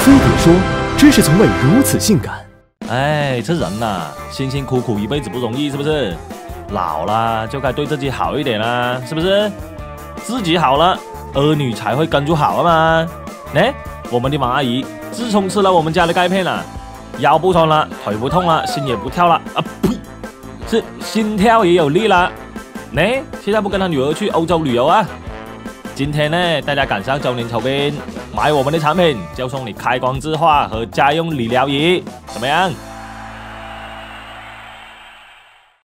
飞碟说：“知识从未如此性感。”哎，这人呐，辛辛苦苦一辈子不容易，是不是？老了就该对自己好一点啦，是不是？自己好了，儿女才会跟着好啊嘛。哎，我们的王阿姨自从吃了我们家的钙片了，腰不酸了，腿不痛了，心也不跳了啊呸，是心跳也有力了。哎，现在不跟他女儿去欧洲旅游啊？今天呢，大家赶上周年酬宾，买我们的产品就送你开光智化和家用理疗仪，怎么样？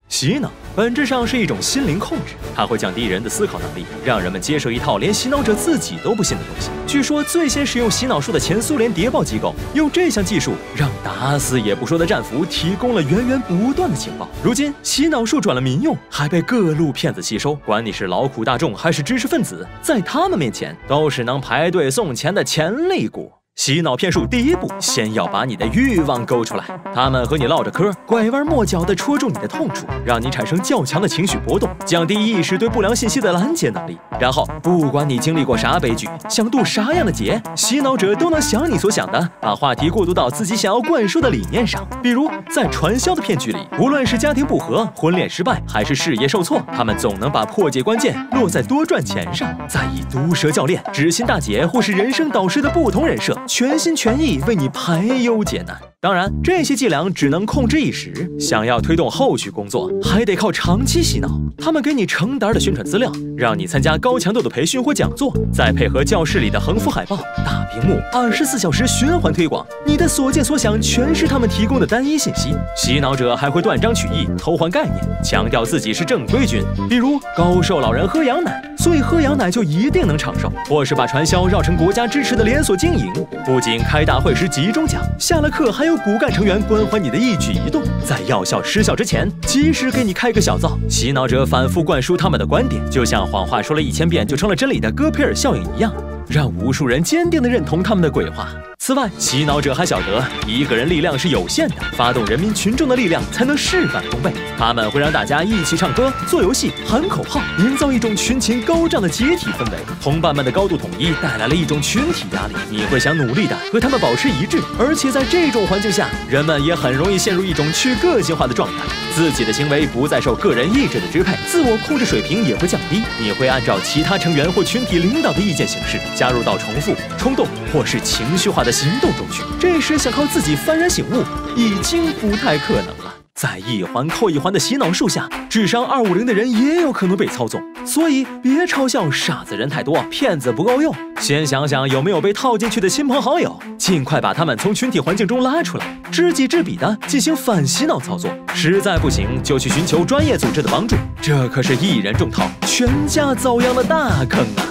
洗脑本质上是一种心灵控制，它会降低人的思考能力，让人们接受一套连洗脑者自己都不信的东西。据说最先使用洗脑术的前苏联谍报机构，用这项技术让打死也不说的战俘提供了源源不断的情报。如今洗脑术转了民用，还被各路骗子吸收。管你是劳苦大众还是知识分子，在他们面前都是能排队送钱的潜力股。洗脑骗术第一步，先要把你的欲望勾出来。他们和你唠着嗑，拐弯抹角地戳中你的痛处，让你产生较强的情绪波动，降低意识对不良信息的拦截能力。然后，不管你经历过啥悲剧，想渡啥样的劫，洗脑者都能想你所想的，把话题过渡到自己想要灌输的理念上。比如，在传销的骗局里，无论是家庭不和、婚恋失败，还是事业受挫，他们总能把破解关键落在多赚钱上，再以毒舌教练、知心大姐或是人生导师的不同人设。全心全意为你排忧解难。当然，这些伎俩只能控制一时，想要推动后续工作，还得靠长期洗脑。他们给你成沓的宣传资料，让你参加高强度的培训或讲座，再配合教室里的横幅海报、大屏幕，二十四小时循环推广。你的所见所想全是他们提供的单一信息。洗脑者还会断章取义、偷换概念，强调自己是正规军，比如高寿老人喝羊奶，所以喝羊奶就一定能长寿；或是把传销绕成国家支持的连锁经营，不仅开大会时集中讲，下了课还有。骨干成员关怀你的一举一动，在药效失效之前，及时给你开个小灶。洗脑者反复灌输他们的观点，就像谎话说了一千遍就成了真理的戈培尔效应一样，让无数人坚定地认同他们的鬼话。此外，洗脑者还晓得一个人力量是有限的，发动人民群众的力量才能事半功倍。他们会让大家一起唱歌、做游戏、喊口号，营造一种群情高涨的集体氛围。同伴们的高度统一带来了一种群体压力，你会想努力的和他们保持一致。而且在这种环境下，人们也很容易陷入一种去个性化的状态，自己的行为不再受个人意志的支配，自我控制水平也会降低。你会按照其他成员或群体领导的意见行事，加入到重复、冲动或是情绪化的。行动中去，这时想靠自己幡然醒悟，已经不太可能了。在一环扣一环的洗脑术下，智商二五零的人也有可能被操纵。所以别嘲笑傻子人太多，骗子不够用。先想想有没有被套进去的亲朋好友，尽快把他们从群体环境中拉出来，知己知彼的进行反洗脑操作。实在不行，就去寻求专业组织的帮助。这可是一人中套，全家遭殃的大坑啊！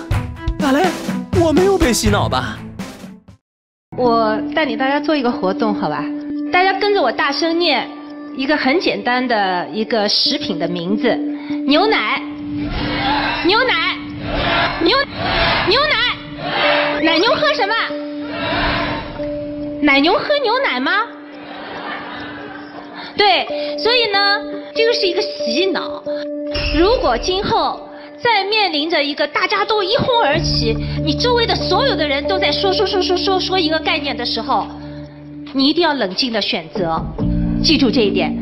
大雷，我没有被洗脑吧？我带领大家做一个活动，好吧？大家跟着我大声念一个很简单的一个食品的名字：牛奶，牛奶，牛牛奶，奶牛喝什么？奶牛喝牛奶吗？对，所以呢，这个是一个洗脑。如果今后。在面临着一个大家都一哄而起，你周围的所有的人都在说说说说说说一个概念的时候，你一定要冷静的选择，记住这一点。